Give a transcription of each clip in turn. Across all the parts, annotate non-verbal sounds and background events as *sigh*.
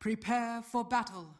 Prepare for battle.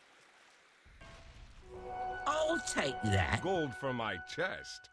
I'll take that. Gold for my chest.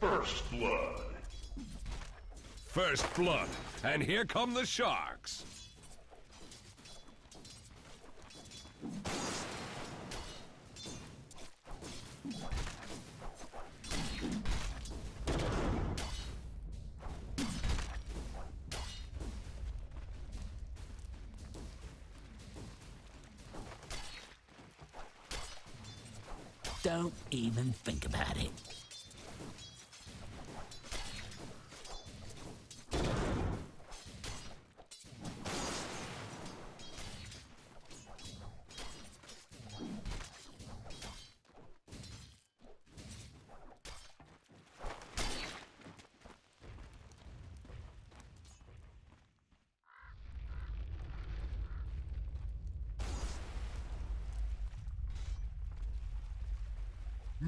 First Blood. First blood. And here come the sharks.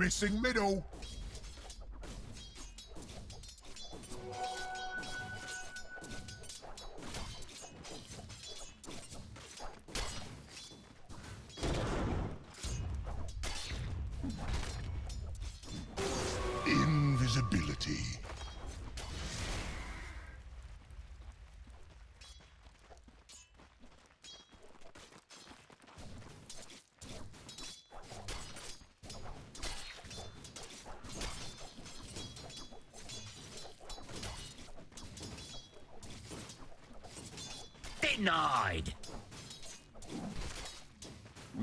Missing middle.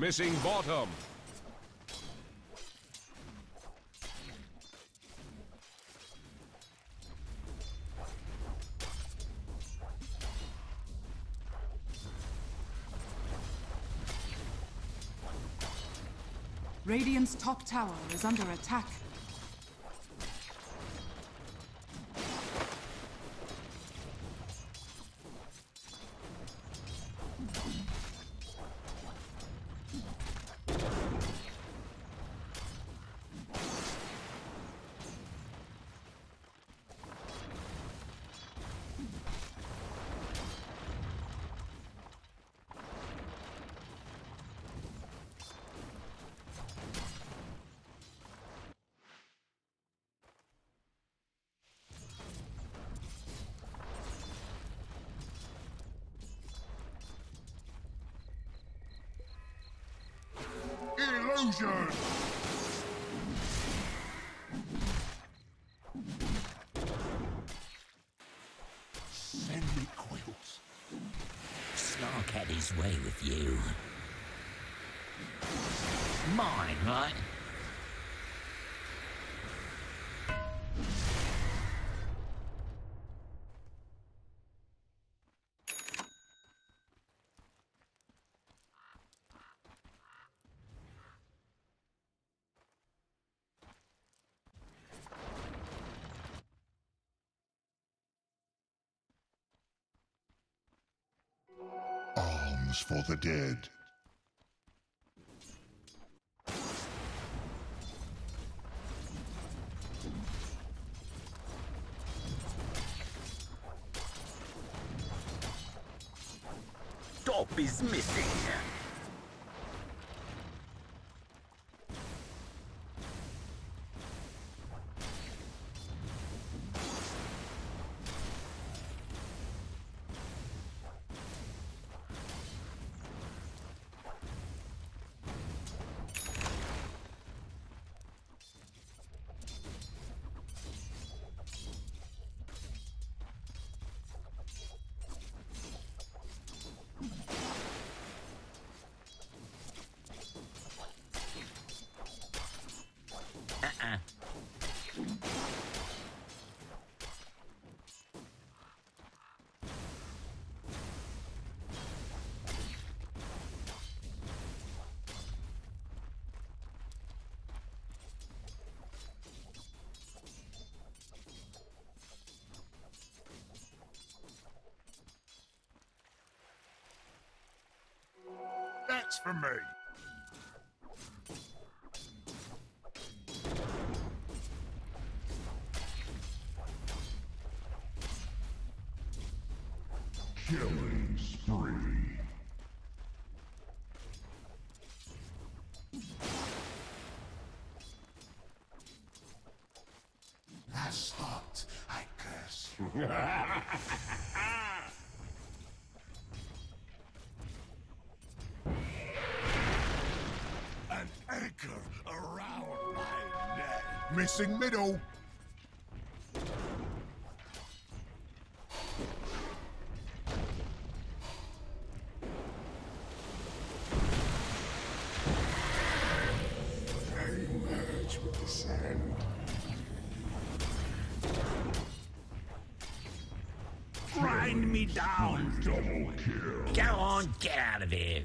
Missing bottom. Radiant's top tower is under attack. Explosion! Send me quills. Snark had his way with you. Mine, right? Arms for the dead. Top is missing. For me. Killing spree. Last thought, I curse you. *laughs* Missing middle. I merge with the sand. Grind me down. Double kill. Go on, get out of here.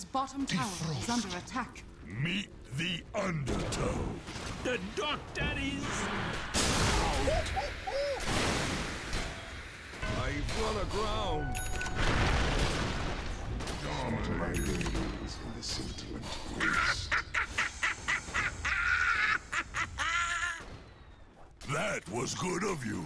bottom tower is under attack. Meet the Undertow. The Doc Daddies! I've run aground. My gaze in the scintillant waste. *laughs* that was good of you.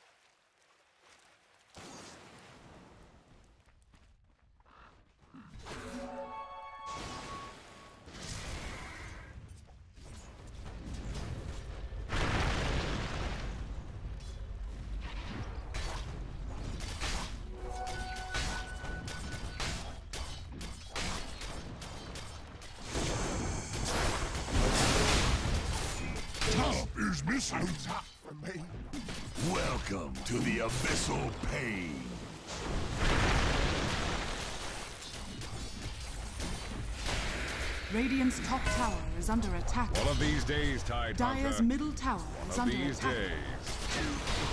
Radiant's top tower is under attack. One of these days, Tidehunter. middle tower is One of under these attack. days.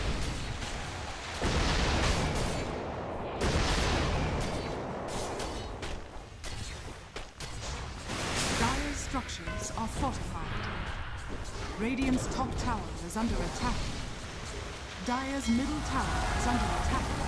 Dire's structures are fortified. Radiant's top tower is under attack. Dire's middle tower is under attack.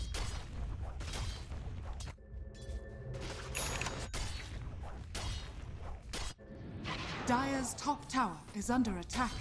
Is under attack.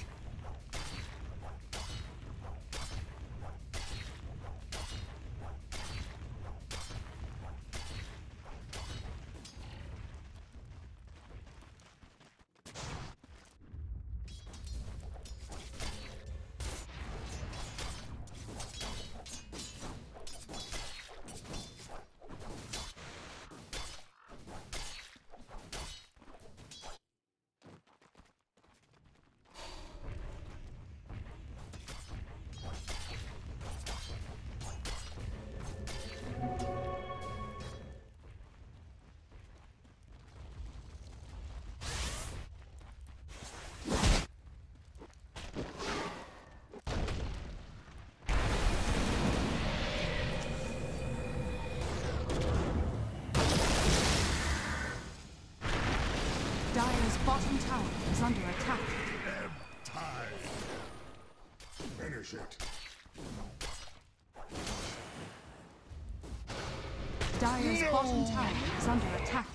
Bottom tower is under attack. Finish it. Dire's bottom tower is under attack.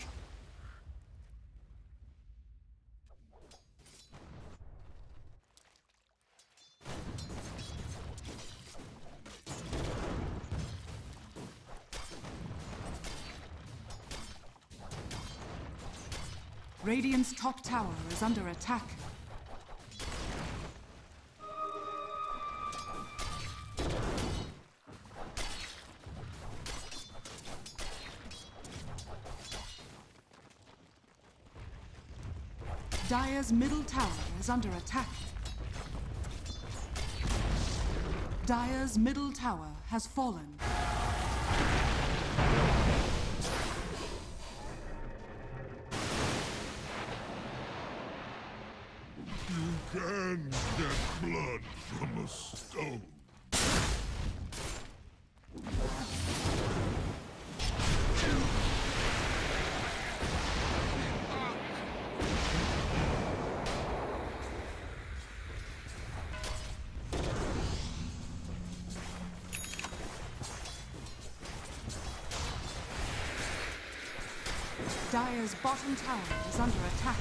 Radiant's top tower is under attack. Dire's middle tower is under attack. Dire's middle tower has fallen. Bottom tower is under attack.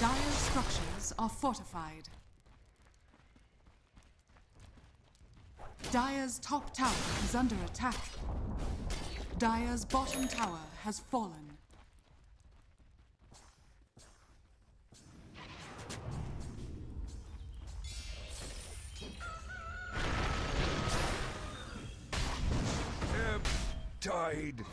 Dire's structures are fortified. Dire's top tower is under attack. Dire's bottom tower has fallen. Ebb tide.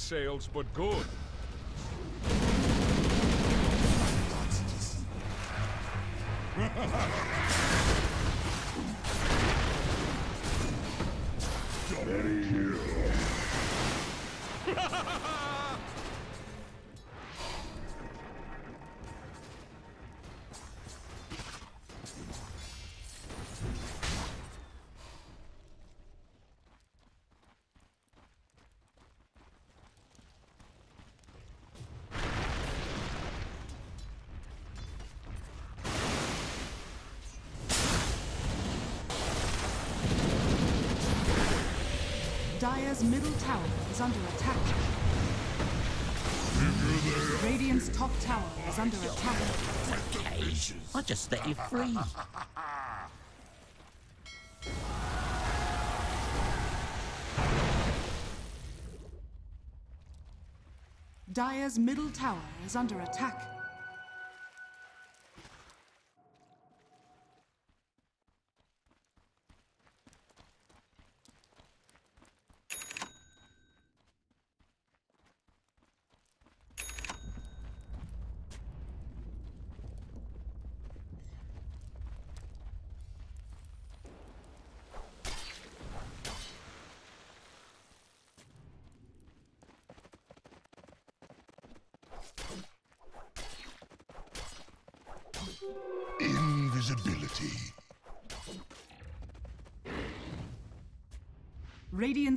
Sails, but good. Dire's middle tower is under attack. Radiant's top tower is under attack. Cage. I just let you free. Dire's middle tower is under attack.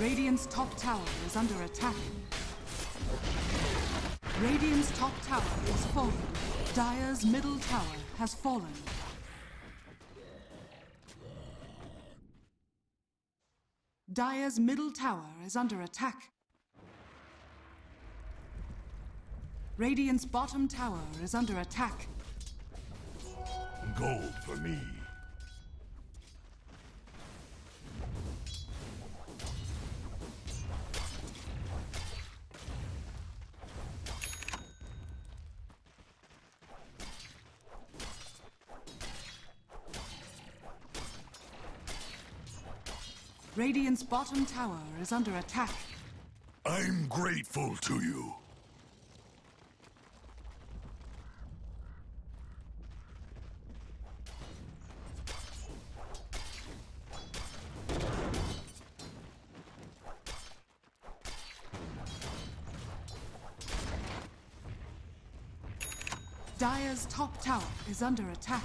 Radiant's top tower is under attack. Radiant's top tower is fallen. Dire's middle tower has fallen. Dire's middle tower is under attack. Radiant's bottom tower is under attack. Gold for me. Radiant's bottom tower is under attack. I'm grateful to you. Dire's top tower is under attack.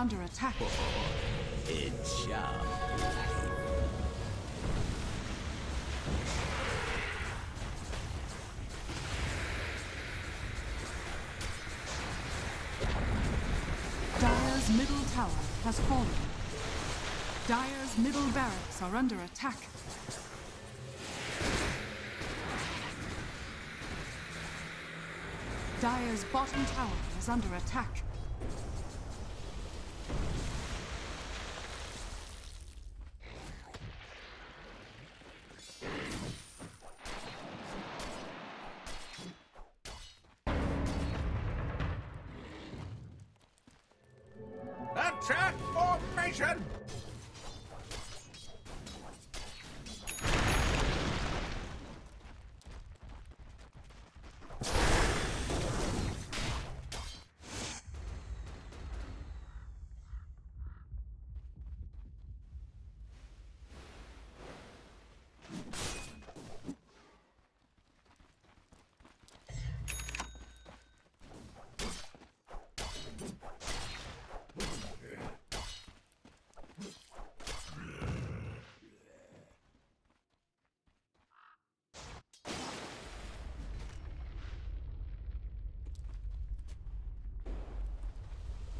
Under attack. It's job. Dire's middle tower has fallen. Dire's middle barracks are under attack. Dire's bottom tower is under. Attack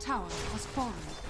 Tower has fallen.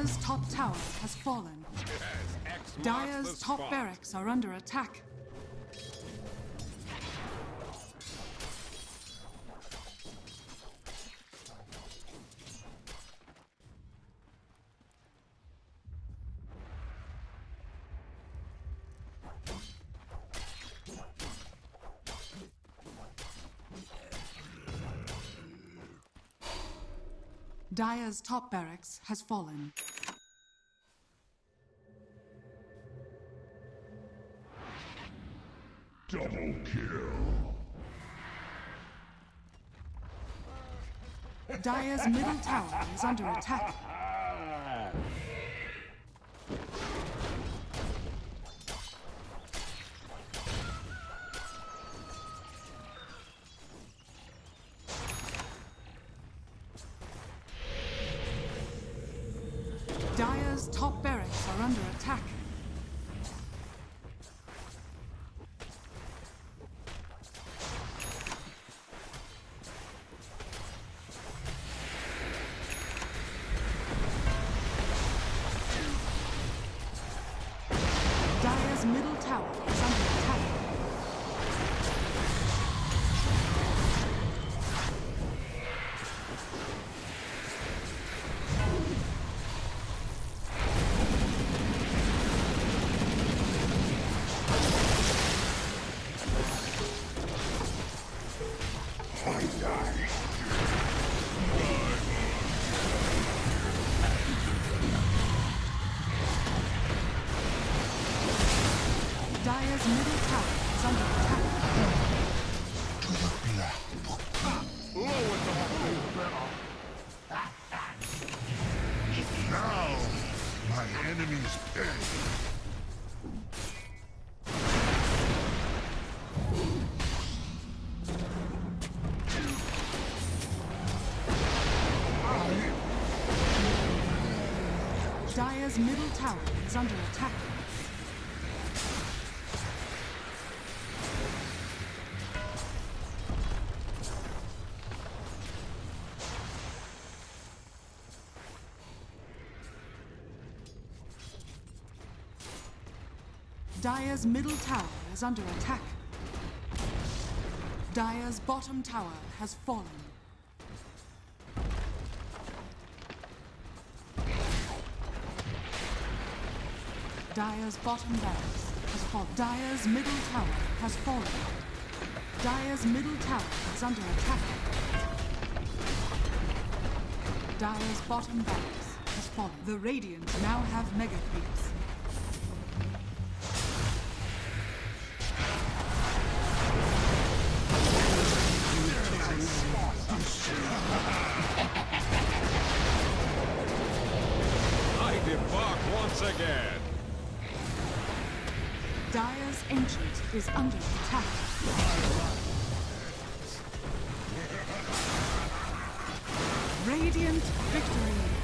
Dire's top tower has fallen. The top spot. barracks are under attack. Dire's top barracks has fallen. Kill. Dire's middle tower is under attack. Dire's top barracks are under attack. Dire's middle tower is under attack. Now, my enemies pay. Dire's middle tower is under attack. Dire's middle tower is under attack. Dire's bottom tower has fallen. Dire's bottom barracks has fallen. Dire's middle tower has fallen. Dire's middle tower is under attack. Dire's bottom barracks has fallen. The Radiant now have mega creeps. Under attack. Radiant victory.